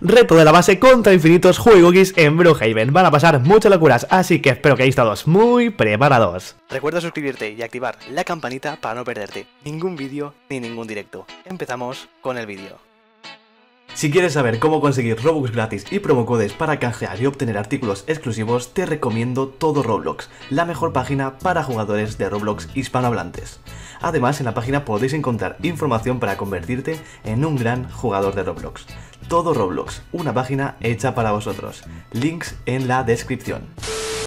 Reto de la base contra infinitos juegos en Brookhaven. Van a pasar muchas locuras, así que espero que hayáis todos muy preparados. Recuerda suscribirte y activar la campanita para no perderte ningún vídeo ni ningún directo. Empezamos con el vídeo. Si quieres saber cómo conseguir Robux gratis y promocodes para canjear y obtener artículos exclusivos, te recomiendo todo Roblox, la mejor página para jugadores de Roblox hispanohablantes. Además, en la página podéis encontrar información para convertirte en un gran jugador de Roblox. Todo Roblox, una página hecha para vosotros. Links en la descripción.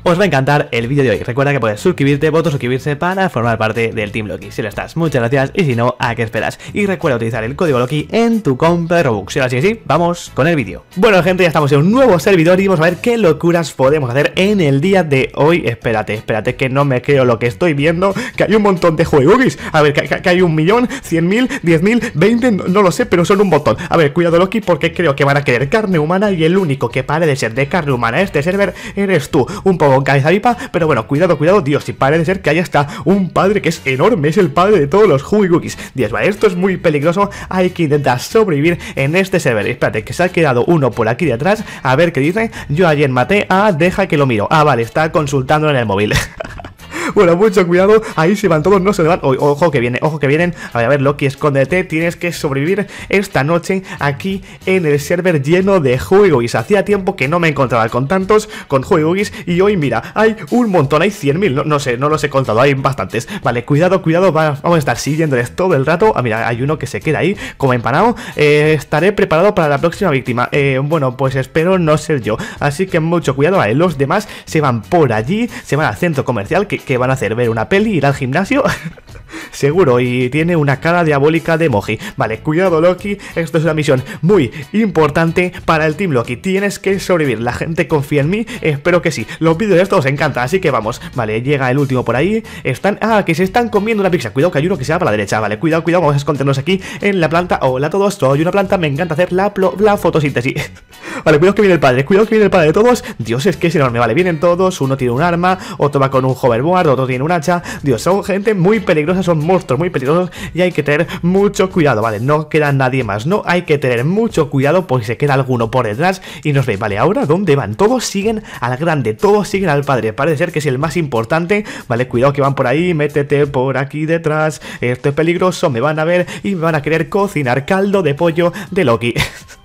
Os va a encantar el vídeo de hoy. Recuerda que puedes suscribirte, voto suscribirse para formar parte del Team Loki. Si lo estás, muchas gracias. Y si no, ¿a qué esperas? Y recuerda utilizar el código Loki en tu compra de Robux. Y ahora sí, sí, vamos con el vídeo. Bueno, gente, ya estamos en un nuevo servidor y vamos a ver qué locuras podemos hacer en el día de hoy. Espérate, espérate, que no me creo lo que estoy viendo. Que hay un montón de juegos. A ver, que, hay un millón, cien mil, diez mil, veinte, no, lo sé, pero son un montón. A ver, cuidado, Loki, porque creo que van a querer carne humana y el único que pare de ser de carne humana este server eres tú. Un poco cabeza vipa, pero bueno, cuidado, cuidado, Dios, si parece ser que ahí está un padre que es enorme, es el padre de todos los Cookies. Dios, vale, esto es muy peligroso, hay que intentar sobrevivir en este server. Espérate, que se ha quedado uno por aquí detrás, a ver qué dice. Yo ayer maté a, deja que lo miro. Ah, vale, está consultando en el móvil. Bueno, mucho cuidado. Ahí se van todos, no se van. ojo que viene, ojo que vienen. A ver, a ver, Loki, escóndete. Tienes que sobrevivir esta noche aquí en el server lleno de juegos. Hacía tiempo que no me encontraba con tantos, con juegos. Y hoy, mira, hay un montón, hay 100.000. No, no sé, no los he contado, hay bastantes. Vale, cuidado, cuidado. vamos a estar siguiéndoles todo el rato. Ah, mira, hay uno que se queda ahí como empanado. Eh, estaré preparado para la próxima víctima. Eh, bueno, pues espero no ser yo. Así que mucho cuidado. Vale, los demás se van por allí, se van al centro comercial que, que van a hacer? ¿Ver una peli? ¿Ir al gimnasio? Seguro, y tiene una cara diabólica de emoji. Vale, cuidado Loki, esto es una misión muy importante para el Team Loki. Tienes que sobrevivir, la gente confía en mí, espero que sí. Los vídeos de esto os encantan, así que vamos. Vale, llega el último por ahí. Están... Ah, que se están comiendo una pizza. Cuidado que hay uno que se va para la derecha. Vale, cuidado, cuidado, vamos a escondernos aquí en la planta. Hola a todos, soy una planta, me encanta hacer la, la fotosíntesis. vale, cuidado que viene el padre, cuidado que viene el padre de todos. Dios, es que es enorme. Vale, vienen todos, uno tiene un arma, otro va con un hoverboard, otro tiene un hacha. Dios, son gente muy peligrosa, son monstruos muy peligrosos y hay que tener mucho cuidado, ¿vale? No queda nadie más, no hay que tener mucho cuidado porque se queda alguno por detrás y nos ve, ¿vale? Ahora, ¿dónde van? Todos siguen al grande, todos siguen al padre, parece ser que es el más importante, ¿vale? Cuidado que van por ahí, métete por aquí detrás, esto es peligroso, me van a ver y me van a querer cocinar caldo de pollo de Loki.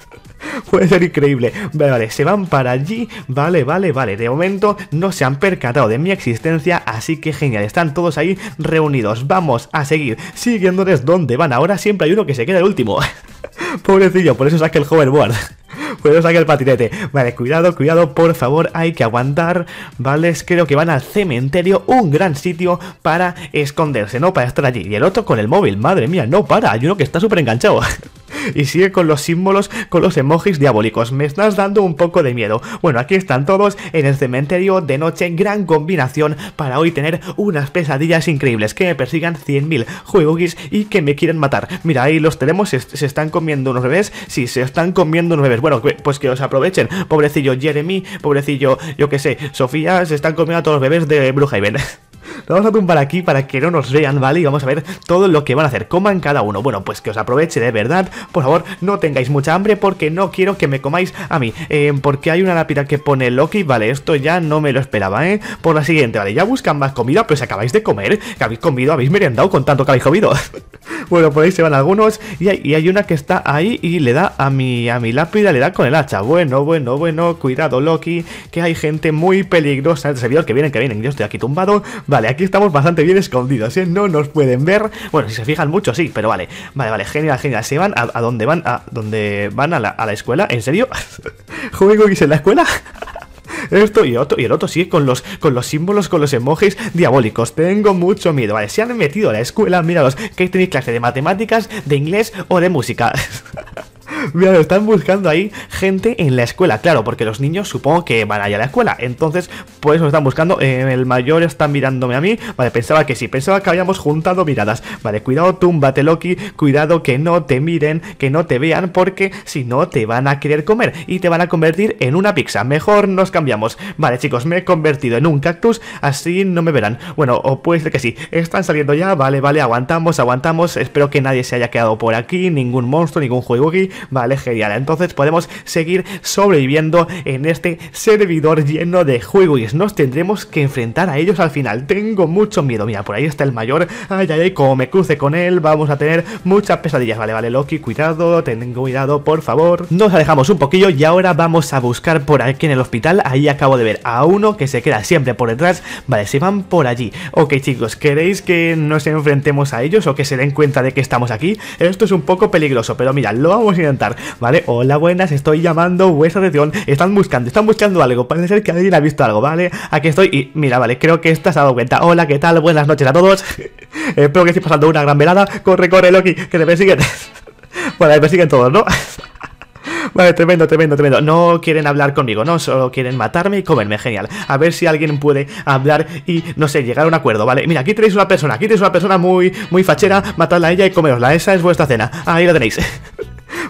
Puede ser increíble. Vale, vale, se van para allí. Vale, vale, vale. De momento no se han percatado de mi existencia, así que genial. Están todos ahí reunidos. Vamos a seguir siguiéndoles donde van. Ahora siempre hay uno que se queda el último. Pobrecillo, por eso saque el hoverboard. Eso saque el patinete. Vale, cuidado, cuidado, por favor, hay que aguantar. Vale, creo que van al cementerio, un gran sitio para esconderse, ¿no? Para estar allí. Y el otro con el móvil, madre mía, no para. Hay uno que está súper enganchado. Y sigue con los símbolos, con los emojis diabólicos. Me estás dando un poco de miedo. Bueno, aquí están todos en el cementerio de noche. Gran combinación para hoy tener unas pesadillas increíbles. Que me persigan 100.000 juegos y que me quieren matar. Mira, ahí los tenemos. Se, están comiendo unos bebés. Sí, se están comiendo unos bebés. Bueno, pues que os aprovechen. Pobrecillo Jeremy, pobrecillo, yo que sé, Sofía, se están comiendo a todos los bebés de Bruja lo vamos a tumbar aquí para que no nos vean, ¿vale? Y vamos a ver todo lo que van a hacer. Coman cada uno. Bueno, pues que os aproveche de verdad. Por favor, no tengáis mucha hambre porque no quiero que me comáis a mí. Eh, porque hay una lápida que pone Loki. Vale, esto ya no me lo esperaba, ¿eh? Por la siguiente, vale, ya buscan más comida, pero si acabáis de comer, que habéis comido, habéis merendado con tanto que habéis comido. bueno, por ahí se van algunos. Y hay, una que está ahí y le da a mi, a mi lápida, le da con el hacha. Bueno, bueno, bueno, cuidado, Loki, que hay gente muy peligrosa en el servidor. Que vienen, que vienen. Yo estoy aquí tumbado. Vale, aquí estamos bastante bien escondidos, ¿eh? No nos pueden ver. Bueno, si se fijan mucho, sí, pero vale. Vale, vale, genial, genial. ¿Se van a, dónde van? ¿A dónde van? ¿A la, a la escuela? ¿En serio? ¿Juego en la escuela? esto y otro y el otro sigue con los con los símbolos, con los emojis diabólicos. Tengo mucho miedo. Vale, se han metido a la escuela, míralos, que tenéis clase de matemáticas, de inglés o de música. Mira, están buscando ahí gente en la escuela, claro, porque los niños supongo que van allá a la escuela. Entonces, pues lo están buscando. Eh, el mayor está mirándome a mí. Vale, pensaba que sí, pensaba que habíamos juntado miradas. Vale, cuidado, túmbate, Loki. Cuidado que no te miren, que no te vean, porque si no te van a querer comer y te van a convertir en una pizza. Mejor nos cambiamos. Vale, chicos, me he convertido en un cactus, así no me verán. Bueno, o puede ser que sí. Están saliendo ya, vale, vale, aguantamos, aguantamos. Espero que nadie se haya quedado por aquí, ningún monstruo, ningún juego. Vale, genial. Entonces podemos seguir sobreviviendo en este servidor lleno de juegos. Nos tendremos que enfrentar a ellos al final. Tengo mucho miedo. Mira, por ahí está el mayor. Ay, ay, ay, como me cruce con él, vamos a tener muchas pesadillas. Vale, vale, Loki, cuidado, tengo cuidado, por favor. Nos alejamos un poquillo y ahora vamos a buscar por aquí en el hospital. Ahí acabo de ver a uno que se queda siempre por detrás. Vale, se van por allí. Ok, chicos, ¿queréis que nos enfrentemos a ellos o que se den cuenta de que estamos aquí? Esto es un poco peligroso, pero mira, lo vamos a intentar. Vale, hola, buenas, estoy llamando vuestra atención. Están buscando, están buscando algo. Parece ser que alguien ha visto algo, ¿vale? Aquí estoy y mira, vale, creo que estás dado cuenta. Hola, ¿qué tal? Buenas noches a todos. Espero que estéis pasando una gran velada. Corre, corre, Loki, que te persiguen. bueno, me persiguen todos, ¿no? Vale, tremendo, tremendo, tremendo. No quieren hablar conmigo, no, solo quieren matarme y comerme, genial. A ver si alguien puede hablar y, no sé, llegar a un acuerdo, ¿vale? Mira, aquí tenéis una persona, aquí tenéis una persona muy, muy fachera, matadla a ella y comerosla. Esa es vuestra cena. Ahí la tenéis.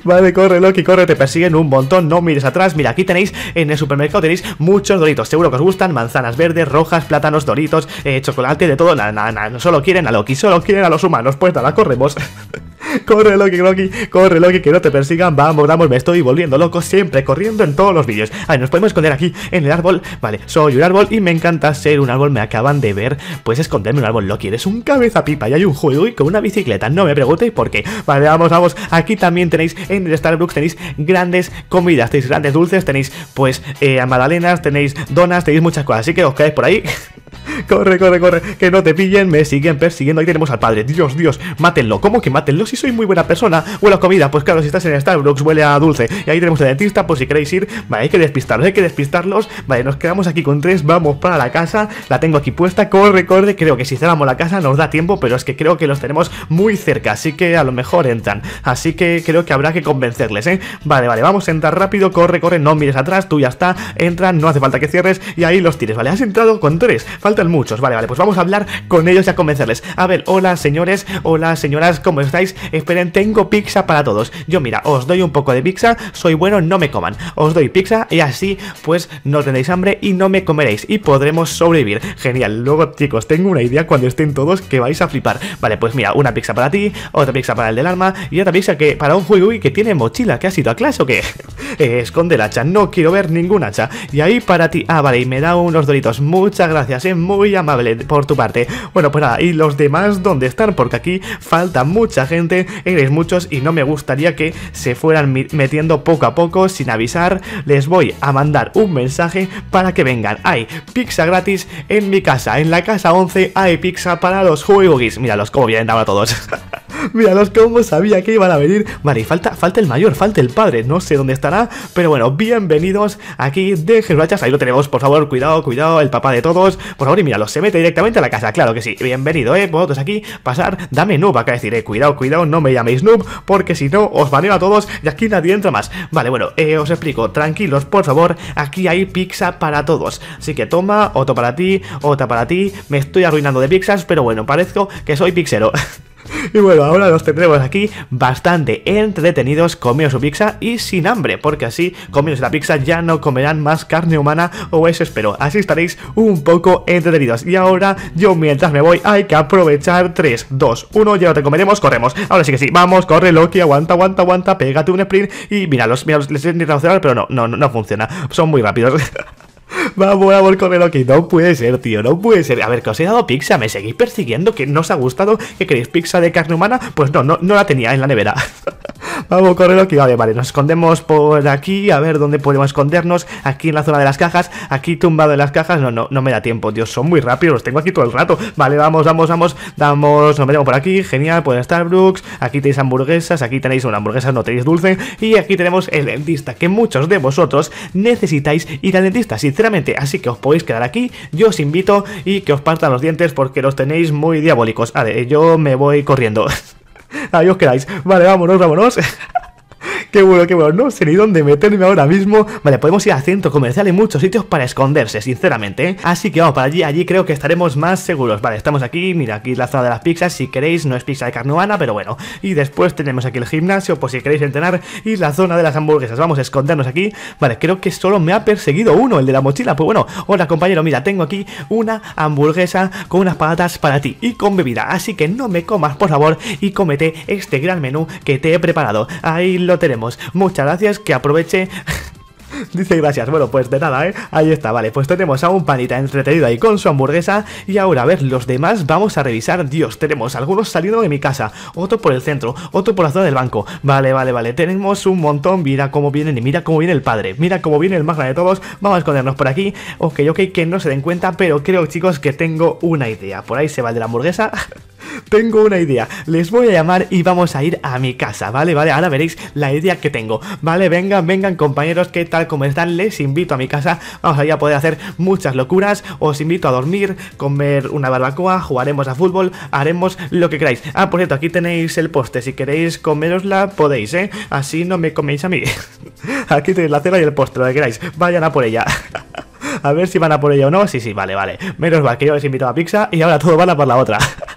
Vale, corre Loki, corre, te persiguen un montón, no mires atrás. Mira, aquí tenéis, en el supermercado tenéis muchos doritos. Seguro que os gustan, manzanas verdes, rojas, plátanos, doritos, eh, chocolate, de todo. Nada, solo quieren a Loki, solo quieren a los humanos. Pues nada, corremos Corre Loki, Loki, corre Loki, que no te persigan. Vamos, vamos, me estoy volviendo loco Siempre corriendo en todos los vídeos. A ver, nos podemos esconder aquí en el árbol. Vale, soy un árbol y me encanta ser un árbol Me acaban de ver, puedes esconderme un árbol Loki, eres un cabeza pipa. Y hay un juego y con una bicicleta No me preguntéis por qué. Vale, vamos, vamos Aquí también tenéis en Starbucks Tenéis grandes comidas, tenéis grandes dulces Tenéis pues eh, magdalenas, tenéis donas Tenéis muchas cosas, así que os quedáis por ahí Corre, corre, corre, que no te pillen, me siguen persiguiendo. Ahí tenemos al padre. Dios, Dios, mátenlo. ¿Cómo que mátenlo? Si soy muy buena persona. Huele a comida. Pues claro, si estás en Starbucks, huele a dulce. Y ahí tenemos al dentista, por si queréis ir. Vale, hay que despistarlos, hay que despistarlos. Vale, nos quedamos aquí con tres. Vamos para la casa. La tengo aquí puesta. Corre, corre. Creo que si cerramos la casa nos da tiempo, pero es que creo que los tenemos muy cerca. Así que a lo mejor entran. Así que creo que habrá que convencerles, ¿eh? Vale, vale, vamos a entrar rápido. Corre, corre. No mires atrás. Tú ya está. Entran, no hace falta que cierres. Y ahí los tires, ¿vale? Has entrado con tres. Faltan muchos. Vale, vale, pues vamos a hablar con ellos y a convencerles. A ver, hola señores, hola señoras, ¿cómo estáis? Esperen, tengo pizza para todos. Yo, mira, os doy un poco de pizza, soy bueno, no me coman. Os doy pizza y así, pues, no tendréis hambre y no me comeréis y podremos sobrevivir. Genial. Luego, chicos, tengo una idea cuando estén todos que vais a flipar. Vale, pues mira, una pizza para ti, otra pizza para el del arma y otra pizza que para un juego que tiene mochila. ¿Que has ido a clase o qué? Eh, esconde el hacha, no quiero ver ningún hacha. Y ahí para ti. Ah, vale, y me da unos doritos. Muchas gracias, eh, muy amable por tu parte. Bueno, pues nada, y los demás, ¿dónde están? Porque aquí falta mucha gente, eres muchos y no me gustaría que se fueran metiendo poco a poco sin avisar. Les voy a mandar un mensaje para que vengan. Hay pizza gratis en mi casa, en la casa 11 hay pizza para los juegos. Míralos cómo vienen ahora todos. Míralos cómo sabía que iban a venir. Vale, y falta, falta el mayor, falta el padre. No sé dónde estará, pero bueno, bienvenidos aquí de Gerbrachas. Ahí lo tenemos, por favor, cuidado, cuidado, el papá de todos. Por favor, y míralos, se mete directamente a la casa. Claro que sí, bienvenido, eh. Vosotros aquí, pasar, dame noob. Acá decir, eh, cuidado, cuidado, no me llaméis noob, porque si no, os baneo a todos y aquí nadie entra más. Vale, bueno, eh, os explico, tranquilos, por favor. Aquí hay pizza para todos. Así que toma, otro para ti, otra para ti. Me estoy arruinando de pizzas, pero bueno, parezco que soy pixero. Y bueno, ahora los tendremos aquí bastante entretenidos, comiendo su pizza y sin hambre, porque así, comiendo la pizza, ya no comerán más carne humana, o eso espero. Así estaréis un poco entretenidos. Y ahora, yo mientras me voy, hay que aprovechar 3, 2, 1, ya no te comeremos, corremos. Ahora sí que sí, vamos, corre Loki, aguanta, aguanta, aguanta, pégate un sprint y mira, los, mira, les he intentado pero no, no, no funciona. Son muy rápidos. Vamos, vamos con el ok. No puede ser, tío, no puede ser. A ver, que os he dado pizza, me seguís persiguiendo, que no os ha gustado, que queréis pizza de carne humana. Pues no, no, no la tenía en la nevera. Vamos, correr aquí. Vale, vale, nos escondemos por aquí. A ver dónde podemos escondernos. Aquí en la zona de las cajas. Aquí tumbado en las cajas. No, no, no me da tiempo. Dios, son muy rápidos. Los tengo aquí todo el rato. Vale, vamos, vamos, vamos. Damos, nos metemos por aquí. Genial, pues Starbucks. Aquí tenéis hamburguesas. Aquí tenéis una hamburguesa, no tenéis dulce. Y aquí tenemos el dentista. Que muchos de vosotros necesitáis ir al dentista, sinceramente. Así que os podéis quedar aquí. Yo os invito y que os partan los dientes porque los tenéis muy diabólicos. A ver, yo me voy corriendo. Ahí os quedáis. Vale, vámonos, vámonos. Qué bueno, qué bueno. No sé ni dónde meterme ahora mismo. Vale, podemos ir al centro comercial y muchos sitios para esconderse, sinceramente. ¿eh? Así que vamos para allí. Allí creo que estaremos más seguros. Vale, estamos aquí. Mira, aquí la zona de las pizzas. Si queréis, no es pizza de carne humana, pero bueno. Y después tenemos aquí el gimnasio, por si queréis entrenar. Y la zona de las hamburguesas. Vamos a escondernos aquí. Vale, creo que solo me ha perseguido uno, el de la mochila. Pues bueno, hola compañero, mira, tengo aquí una hamburguesa con unas patatas para ti y con bebida. Así que no me comas, por favor, y cómete este gran menú que te he preparado. Ahí lo tenemos. Muchas gracias, que aproveche. Dice gracias, bueno pues de nada, ¿eh? Ahí está, vale, pues tenemos a un panita entretenido ahí con su hamburguesa. Y ahora, a ver, los demás vamos a revisar. Dios, tenemos algunos saliendo de mi casa. Otro por el centro, otro por la zona del banco. Vale, vale, vale, tenemos un montón. Mira cómo vienen y mira cómo viene el padre. Mira cómo viene el más grande de todos. Vamos a escondernos por aquí. Ok, ok, que no se den cuenta Pero creo, chicos, que tengo una idea. Por ahí se va el de la hamburguesa tengo una idea. Les voy a llamar y vamos a ir a mi casa, ¿vale? Vale, ahora veréis la idea que tengo. Vale, vengan, vengan compañeros, ¿qué tal como están? Les invito a mi casa. Vamos allá a poder hacer muchas locuras. Os invito a dormir, comer una barbacoa, jugaremos a fútbol, haremos lo que queráis. Ah, por cierto, aquí tenéis el poste. Si queréis comerosla, podéis, ¿eh? Así no me coméis a mí. aquí tenéis la cena y el postre, lo que queráis. Vayan a por ella. a ver si van a por ella o no. Sí, sí, vale, vale. Menos mal que yo les invito a pizza y ahora todo van a por la otra.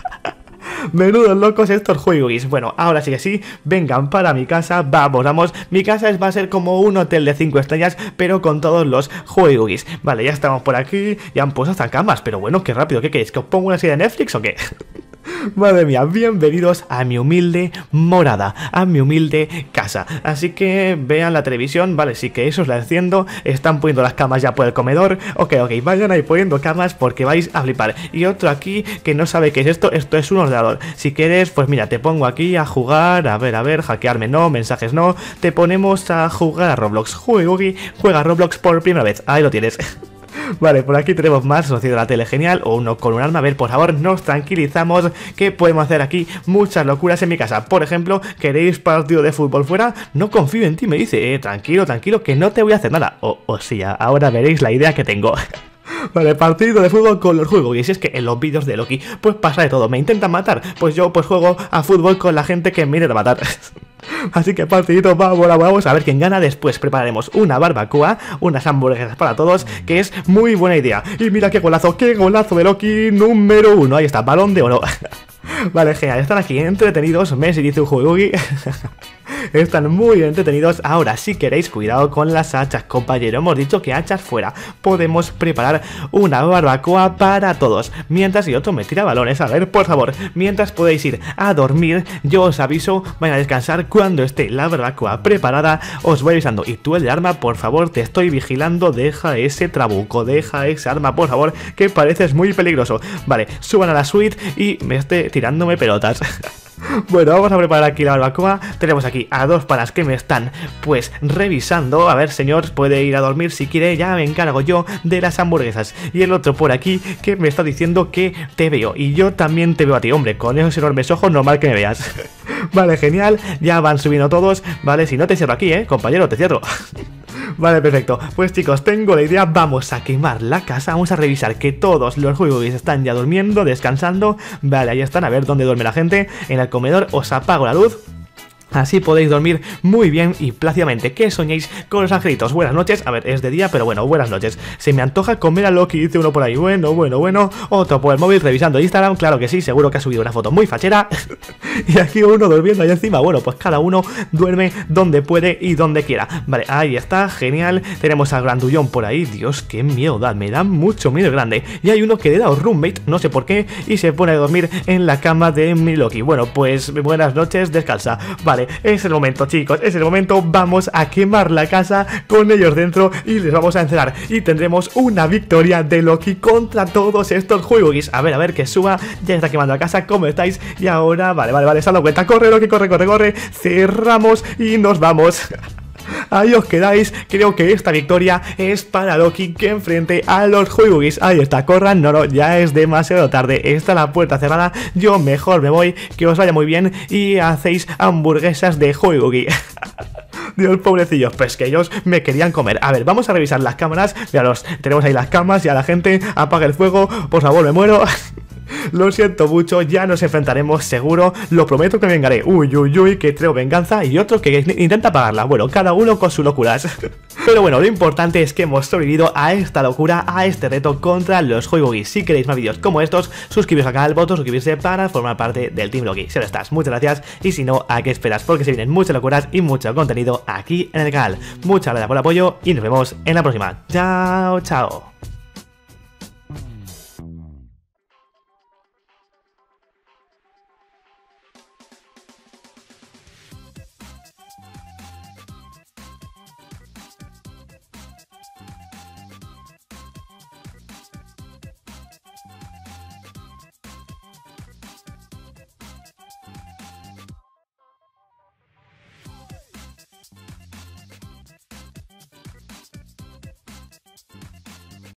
Menudos locos estos juegos. Bueno, ahora sí que sí, vengan para mi casa, vamos, vamos. Mi casa va a ser como un hotel de 5 estrellas, pero con todos los juegos. Vale, ya estamos por aquí, ya han puesto hasta camas, pero bueno, qué rápido, ¿qué queréis? ¿Que os pongo una serie de Netflix o qué? Madre mía, bienvenidos a mi humilde morada, a mi humilde casa. Así que vean la televisión, vale, sí que eso os la enciendo. Están poniendo las camas ya por el comedor. Ok, ok, vayan ahí poniendo camas porque vais a flipar. Y otro aquí que no sabe qué es esto, esto es un ordenador. Si quieres, pues mira, te pongo aquí a jugar, a ver, a ver, hackearme no, mensajes no. Te ponemos a jugar a Roblox. Juega, juega Roblox por primera vez. Ahí lo tienes. Vale, por aquí tenemos más socio de la tele genial o uno con un arma. A ver, por favor, nos tranquilizamos que podemos hacer aquí muchas locuras en mi casa. Por ejemplo, ¿queréis partido de fútbol fuera? No confío en ti, me dice. Eh, tranquilo, tranquilo, que no te voy a hacer nada. O, o sí, ahora veréis la idea que tengo. Vale, partido de fútbol con los juegos. Y si es que en los vídeos de Loki, pues pasa de todo. Me intentan matar, pues yo pues juego a fútbol con la gente que me intenta matar. Así que partidito, vamos, vamos a ver quién gana. Después prepararemos una barbacoa, unas hamburguesas para todos, que es muy buena idea. Y mira qué golazo, qué golazo de Loki número uno. Ahí está, balón de oro. Vale, genial, están aquí entretenidos. Messi dice un están muy entretenidos. Ahora, si queréis, cuidado con las hachas, compañero. Hemos dicho que hachas fuera. Podemos preparar una barbacoa para todos. Mientras y otro me tira balones. A ver, por favor, mientras podéis ir a dormir, yo os aviso, vayan a descansar cuando esté la barbacoa preparada. Os voy avisando. Y tú, el de arma, por favor, te estoy vigilando. Deja ese trabuco, deja ese arma, por favor, que pareces muy peligroso. Vale, suban a la suite y me esté tirándome pelotas. Bueno, vamos a preparar aquí la barbacoa. Tenemos aquí a dos panas que me están, pues, revisando. A ver, señor, puede ir a dormir si quiere. Ya me encargo yo de las hamburguesas. Y el otro por aquí que me está diciendo que te veo. Y yo también te veo a ti, hombre. Con esos enormes ojos, normal que me veas. vale, genial. Ya van subiendo todos. Vale, si no te cierro aquí, eh, compañero, te cierro. Vale, perfecto. Pues chicos, tengo la idea. Vamos a quemar la casa. Vamos a revisar que todos los juegos están ya durmiendo, descansando. Vale, ahí están. A ver dónde duerme la gente. En el comedor os apago la luz. Así podéis dormir muy bien y plácidamente. Que soñéis con los angelitos. Buenas noches. A ver, es de día, pero bueno, buenas noches. Se me antoja comer a Loki, dice uno por ahí. Bueno, bueno, bueno. Otro por el móvil revisando Instagram. Claro que sí, seguro que ha subido una foto muy fachera. y aquí uno durmiendo ahí encima. Bueno, pues cada uno duerme donde puede y donde quiera. Vale, ahí está, genial. Tenemos al grandullón por ahí. Dios, qué miedo da. Me da mucho miedo grande. Y hay uno que le da un roommate, no sé por qué, y se pone a dormir en la cama de mi Loki. Bueno, pues buenas noches, descalza. Vale, es el momento, chicos, es el momento. Vamos a quemar la casa con ellos dentro y les vamos a encerrar. Y tendremos una victoria de Loki contra todos estos juegos. A ver, a ver, que suba. Ya está quemando la casa, ¿cómo estáis? Y ahora, vale, vale, vale, se cuenta. Corre, Loki, corre, corre, corre. Cerramos y nos vamos. Ahí os quedáis, creo que esta victoria es para Loki que enfrente a los Huyugis. Ahí está, corran, no, no, ya es demasiado tarde, está la puerta cerrada, yo mejor me voy, que os vaya muy bien y hacéis hamburguesas de Huyugi. Dios, pobrecillos, pues que ellos me querían comer. A ver, vamos a revisar las cámaras. Vearos, tenemos ahí las camas y a la gente apaga el fuego. Por favor, me muero. Lo siento mucho, ya nos enfrentaremos seguro. Lo prometo que vengaré. Uy, uy, uy, que traigo venganza. Y otro que intenta pagarla. Bueno, cada uno con sus locuras. Pero bueno, lo importante es que hemos sobrevivido a esta locura, a este reto contra los Juegos Si queréis más vídeos como estos, suscribiros acá al botón suscribirse para formar parte del Team Loki. Si lo estás, muchas gracias. Y si no, ¿a qué esperas? Porque se vienen muchas locuras y mucho contenido aquí en el canal. Muchas gracias por el apoyo y nos vemos en la próxima. Chao, chao.